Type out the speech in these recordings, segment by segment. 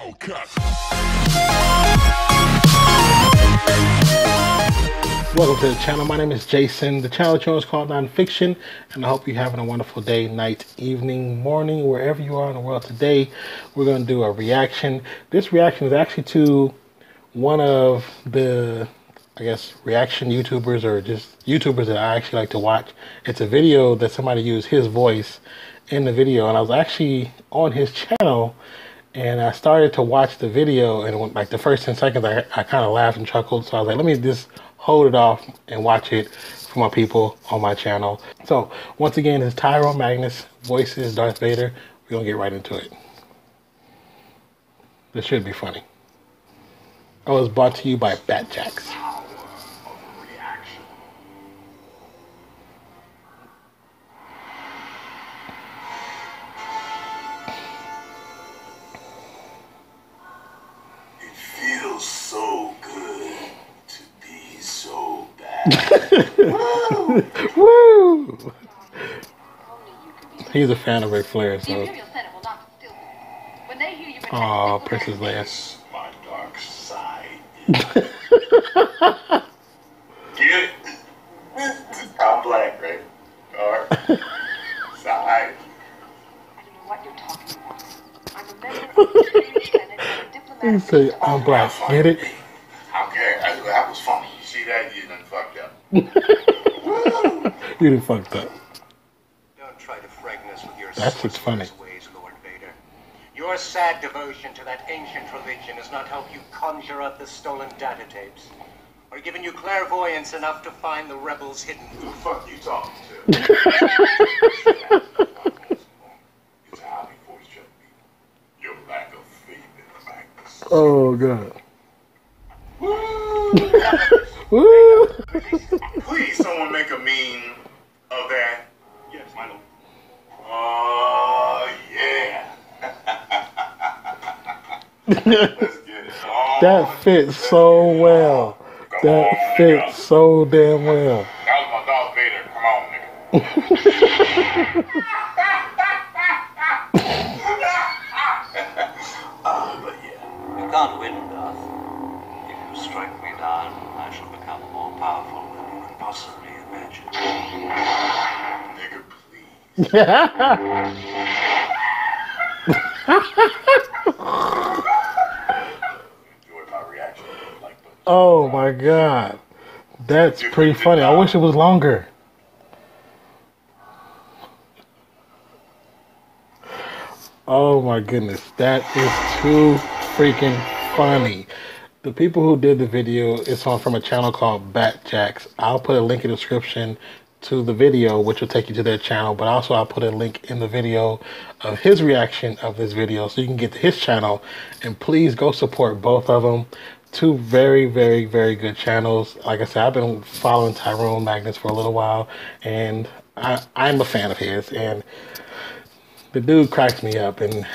Welcome to the channel. My name is Jason. The channel channel is called NonPfixion, and I hope you're having a wonderful day, night, evening, morning, wherever you are in the world. Today, we're going to do a reaction. This reaction is actually to one of the, I guess, reaction YouTubers or just YouTubers that I actually like to watch. It's a video that somebody used his voice in the video, and I was actually on his channel and I started to watch the video, and like the first 10 seconds, I, I kind of laughed and chuckled. So I was like, let me just hold it off and watch it for my people on my channel. So once again, it's Tyrone Magnus, voices Darth Vader. We're going to get right into it. This should be funny. I was brought to you by BatJax. Woo! Woo! He's a fan of Ric Flair, so. Oh, Princess Leia. My dark side. Get it? I'm black, right? Dark side. I don't know what you're talking about. I'm a member of the Senate. He said, I'm black. Get it? See that? You done fucked up. you done fucked up. Don't try to frighten us with your That's what's funny. Ways, Lord Vader. Your sad devotion to that ancient religion has not helped you conjure up the stolen data tapes, or given you clairvoyance enough to find the rebels hidden. Who the fuck you talking to? Oh god. Woo! Please, someone make a meme of that. Yes, I know. Oh, yeah. Let's get it. Oh, that fits so well. That fits so damn well. That was my Darth Vader. Come on, nigga. uh, but yeah. You can't win, Darth. If you strike me down, I shall become more powerful than you can possibly imagine. Nigga, please. oh my god. That's pretty funny. I wish it was longer. Oh my goodness. That is too freaking funny. The people who did the video it's on from a channel called BatJax. I'll put a link in the description to the video, which will take you to their channel. But also, I'll put a link in the video of his reaction of this video, so you can get to his channel. And please go support both of them. Two very, very, very good channels. Like I said, I've been following Tyrone Magnus for a little while, and I, I'm a fan of his. And the dude cracks me up, and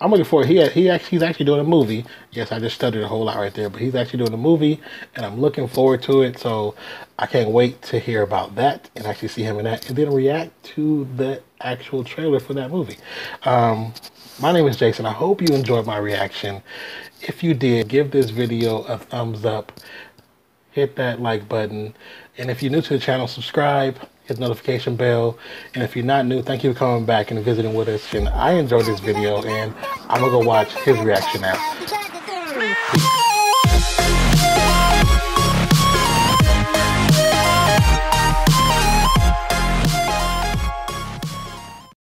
I'm looking forward. He he he's actually doing a movie. Yes, I just stuttered a whole lot right there, but he's actually doing a movie, and I'm looking forward to it. So I can't wait to hear about that and actually see him in that, and then react to the actual trailer for that movie. Um, my name is Jason. I hope you enjoyed my reaction. If you did, give this video a thumbs up. Hit that like button. And if you're new to the channel, subscribe hit the notification bell. And if you're not new, thank you for coming back and visiting with us. And I enjoyed this video, and I'm gonna go watch his reaction now.